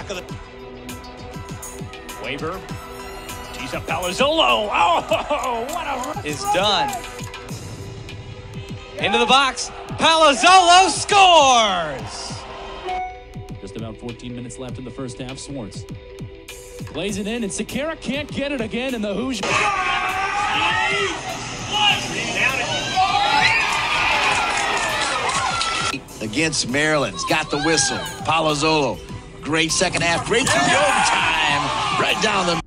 It's in the back of the. Waiver. Tees up Palazzolo. Oh, what a. Is done. Into the box. Palazzolo scores! Just about 14 minutes left in the first half. Swartz plays it in, and Sekera can't get it again, and the Hoosiers. Against Maryland's got the whistle. Palazzolo, great second half, great through the overtime, right down the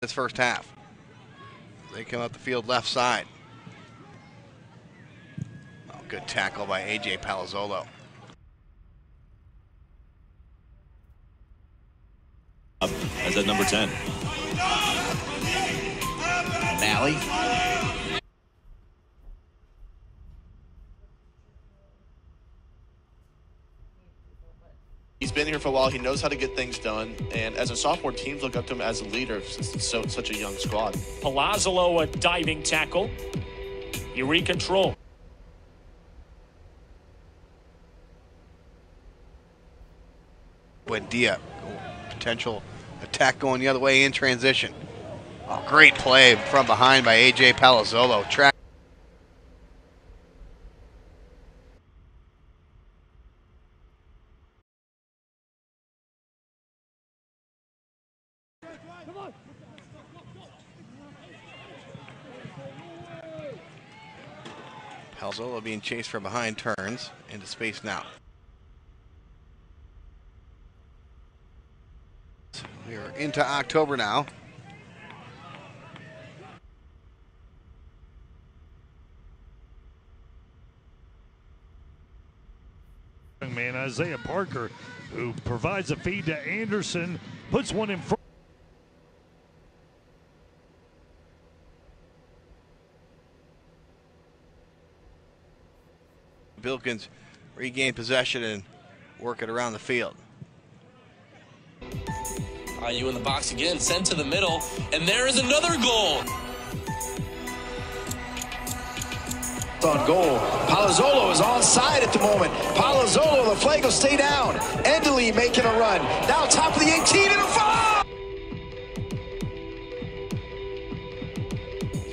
this first half. They come up the field left side. Oh, good tackle by A.J. Palazzolo. As at number 10. Malley. Been here for a while. He knows how to get things done. And as a sophomore, teams look up to him as a leader since it's so such a young squad. Palazzolo, a diving tackle. You recontrol. Buendia, potential attack going the other way in transition. Oh, great play from behind by A.J. Palazzolo. Track. Palazzolo being chased from behind turns into space now. We are into October now. Young man Isaiah Parker, who provides a feed to Anderson, puts one in front. Bilkins regain possession and work it around the field. IU in the box again, sent to the middle, and there is another goal. On goal. Palazzolo is onside at the moment. Palazzolo, the flag will stay down. Endeley making a run. Now top of the 18 and a foul!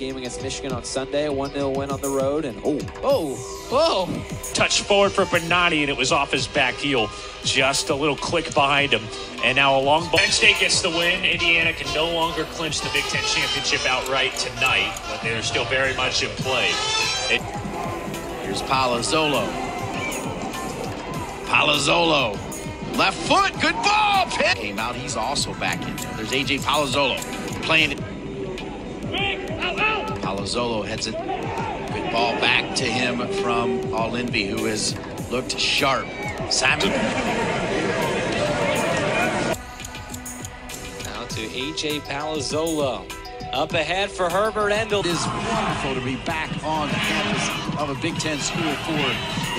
Game against Michigan on Sunday, a 1 0 win on the road, and oh, oh, whoa. Touch forward for Bernardi, and it was off his back heel. Just a little click behind him. And now a long ball. Penn State gets the win. Indiana can no longer clinch the Big Ten championship outright tonight, but they're still very much in play. It Here's Palazzolo. Palazzolo. Left foot, good ball. Came out. He's also back in there. There's AJ Palazzolo playing it. Palazzolo heads it. Good ball back to him from Ahlinvi, who has looked sharp. Simon. Now to AJ Palazzolo. Up ahead for Herbert Endeley. It is wonderful to be back on the campus of a Big Ten school for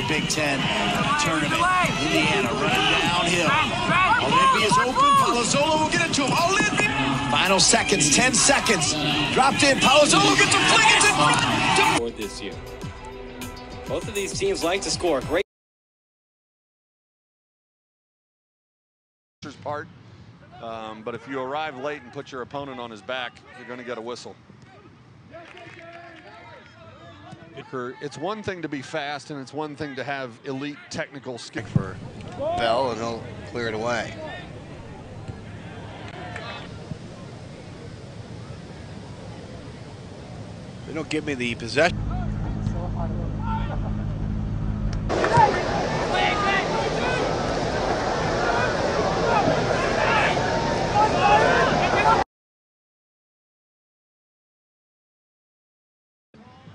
the Big Ten tournament. Indiana running downhill. Ahlinvi is open. Palazzolo will get it to him. Ahlinvi. Final seconds, 10 seconds. Dropped in. Palazzolo gets a flick. It's in For this year. Both of these teams like to score. Great. part. Um, but if you arrive late and put your opponent on his back, you're going to get a whistle. It's one thing to be fast, and it's one thing to have elite technical skill. For Bell, and he'll clear it away. They don't give me the possession.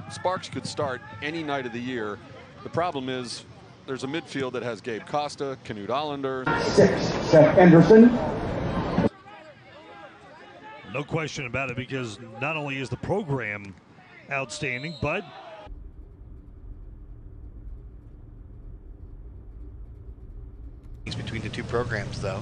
Sparks could start any night of the year. The problem is there's a midfield that has Gabe Costa, Knut Allender. Six, Seth Anderson. No question about it because not only is the program outstanding, but between the two programs, though.